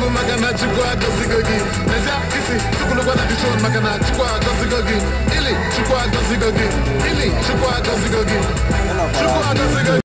bụ maka na chukwu agọzigo gị n'ezie isi tukwulụkwa na bishon maka na chukwu ili chukwu agọzigo gị ili chukwu